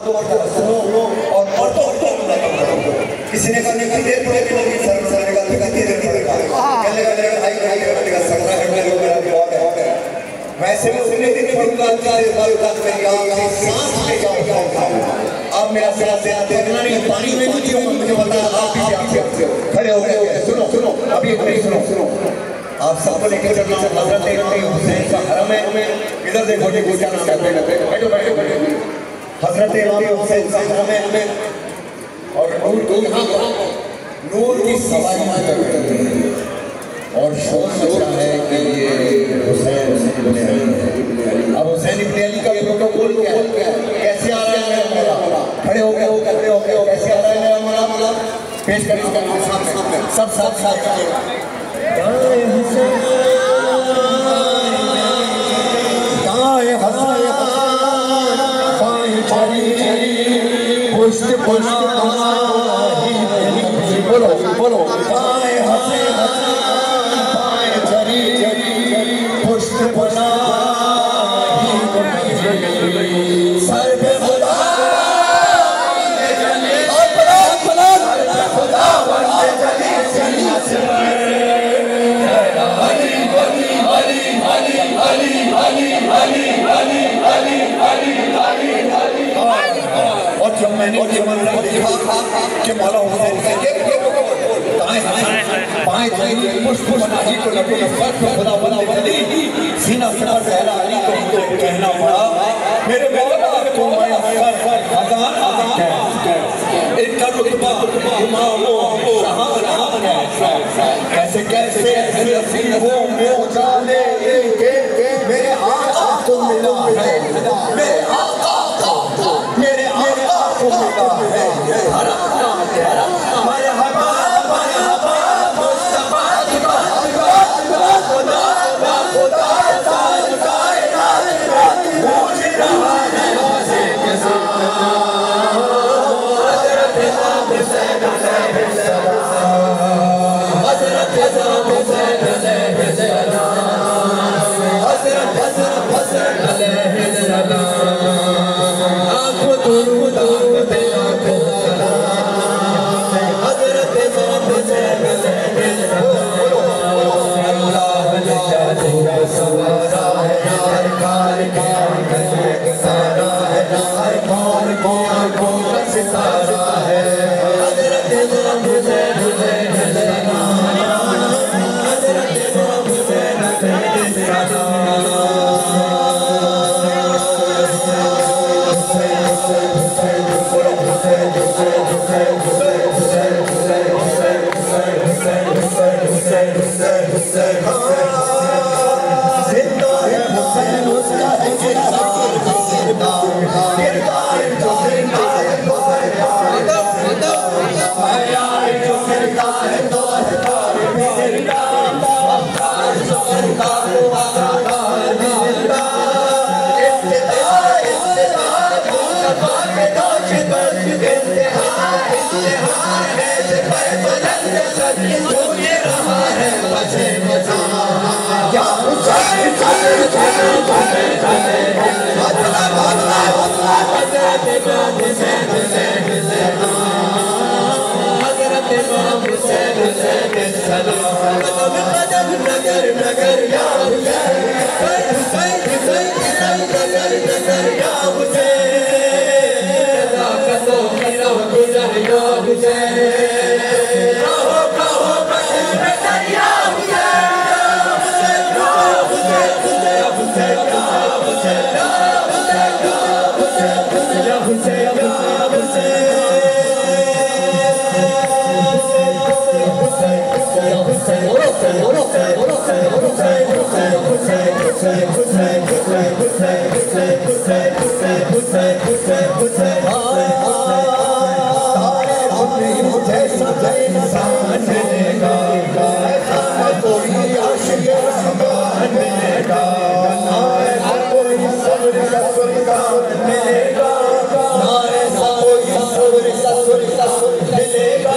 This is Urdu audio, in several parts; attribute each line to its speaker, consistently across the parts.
Speaker 1: اور عورتوں کو کسی نے کہا نہیں دیر پڑے گی نہیں سر سر نے کہا تو دیر پڑے کہنے کا میرا بھائی بھائی کہنے کا سر رہا ہے میرا میرا ہے ویسے میں اتنے دن پڑھوں گا چاہے بار بار میں یہاں سے سانس لے جاؤں گا اب میرا سیاہ سیاہ دیکھنا نہیں پانی میں کچھ ہوں مجھے بتا آپ بھی آپ کھڑے ہو گئے سنو سنو ابھی ابھی سنو سنو آپ سب کو لے کے چلنا حضرت حسین کا حرم ہے ادھر دیکھو جی گوشہ نہ کہتے بیٹھو بیٹھو بیٹھو۔ حضرت امام حسین کا حرم ہے اور نور کو یہاں نور کی سواری کر رہے ہیں۔ اور شور مچ ہے کہ یہ حسین ابن علی۔ اب حسین ابن علی کا پروٹوکول کیا ہے؟ کیسے آ رہا ہے میرا مولا کھڑے ہو گئے ہو کھڑے ہو گئے ہو کیسے آ رہا ہے میرا مولا مولا پیش کریں اس کا سامنے سب ساتھ ساتھ۔ کریں
Speaker 2: پشت اور جب میں نے یہ منظر دیکھا کہ مولا حسین کا یہ دائیں بائیں جائیں خوش خوش ناہی کو لگو نفرت کو خدا بنا ولی سینہ سنا زہرا علی کو مجھے کہنا پڑا۔ میرے مولا کو میں سر ہزار ہزار۔ ان کا رتبہ امام و شہان کیسے کیسے ایسے ہو آقا کو ملا ہے مرحبا مرحبا مصطفیٰ خدا خدا خدا سال کائنات پوچھ رہا ہے حسین کے ساتھ حضرت امام حسین علیہ السلام حضرت امام حسین علیہ السلام حضرت حضرت حسن علیہ السلام آنکھوں 감사합니다. نگر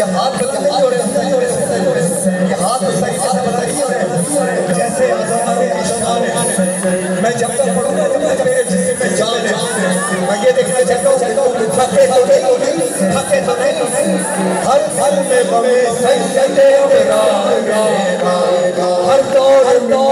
Speaker 2: ہو رہے جیسے آزاد اشتہار میں جب تک پڑھوں گا، جب تک میرے جسم میں جان ہے۔ میں یہ دیکھنا چاہتا ہوں کہ تھکے تو نہیں، تھکے تو نہیں۔ ہر پھل میں بمے صحیح کہتے میرا ہر دور دور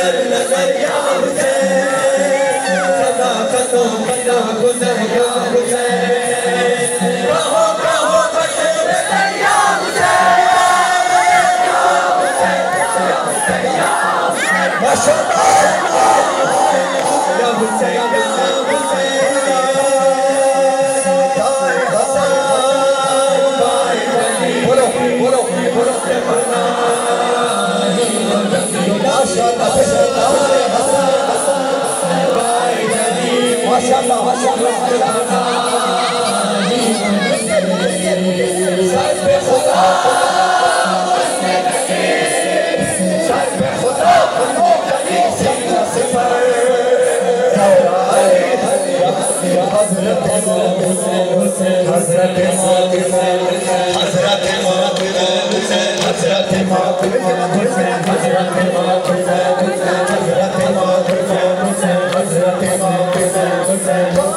Speaker 2: مثل مثل يا مثل حضرت حسین حضرت
Speaker 3: حسین حضرت حسین حضرت حسین حضرت حسین
Speaker 2: حسین حسین حسین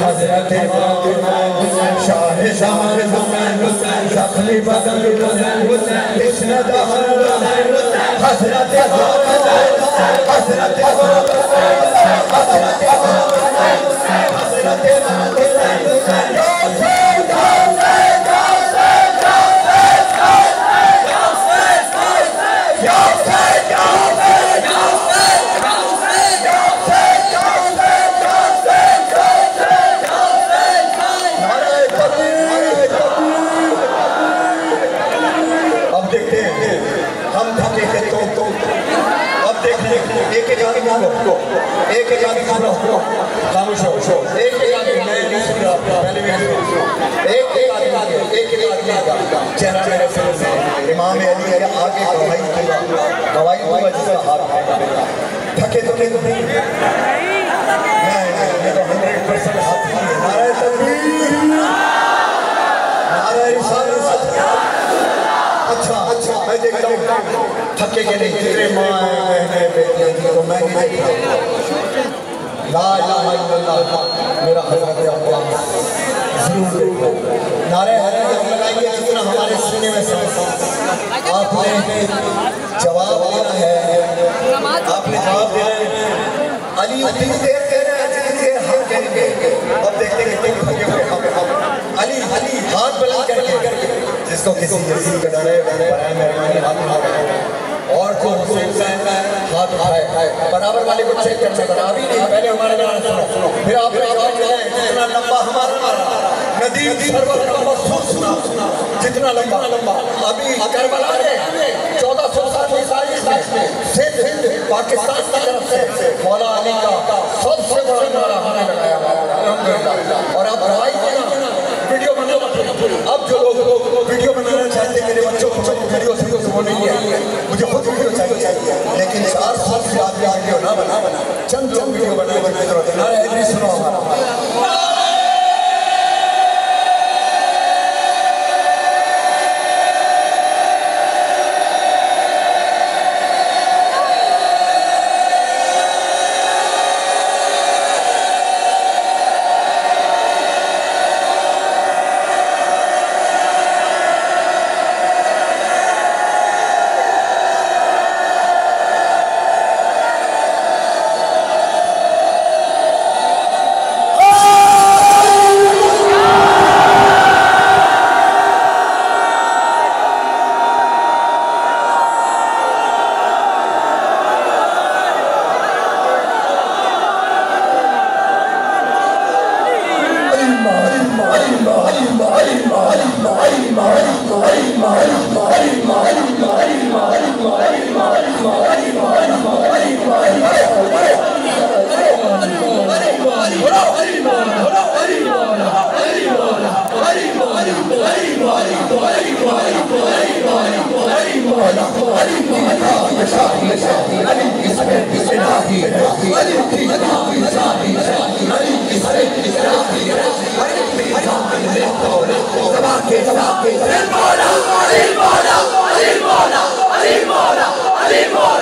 Speaker 2: حضرت شاہ شاہ حسین زخمی بدل حسین کشن دہن حضرت حضرت حضرت حضرت حضرت امام علی ہے آگے گواہی دے گواہی دے جس کا ہاتھ ہے تھکے تو نہیں۔ نہیں میں تو ہنڈریڈ پرسنٹ ہاتھ ہی ہے نعرہ تکبیر۔ نعرہ رسالت۔ اچھا اچھا میں دیکھتا ہوں۔ تھکے کے نہیں۔ کتنے ماں ہیں بہنیں بیٹیاں تھیں تو میں نہیں دیکھتا۔ لا الہ الا اللہ۔ میرا حضرت اللہ ضرور دیکھو نعرہ حضرت لگائیے جتنا ہمارے سینے میں سمجھتا آپ نے جواب دینا ہے۔ آپ نے جواب دینا ہے۔ علی اتنی دیر دے رہے ہیں جتنی دیر ہم کہیں گے اب دیکھتے ہیں کتنے تھکے ہوئے ہم علی علی، ہاتھ بلند کر کے۔ جس کو کسی یزید کا ڈر ہے برائے مہربانی ہاتھ اٹھا کر اور جو حسین صاحب۔ کا ہے ہاتھ اٹھائے برابر والے کو چیک کرنا پڑا۔ ابھی نہیں، پہلے ہمارے نام سنو۔ پھر آپ نے جواب دیا ہے، جتنا لمبا ہمارا ندیم سرور کا مخصوص سنا جتنا لمبا۔ لمبا ابھی کربلا میں چودہ سو سات پاکستان کی طرف سے مولا علی کا سب سے بڑا نعرہ ہم لگایا ہوا ہے الحمدللہ۔ اور اب بھائی کے نا ویڈیو بنا اب جو لوگ ویڈیو بنانا چاہتے میرے بچوں کو ویڈیو سے وہ نہیں ہے مجھے خود ویڈیو چاہیے چاہیے لیکن چار سال سے آپ آگے نہ بنا بنا چند چند ویڈیو بنا بنا نعرہ ادری سنو ہمارا
Speaker 3: مولا علی مولا علی مولا علی مولا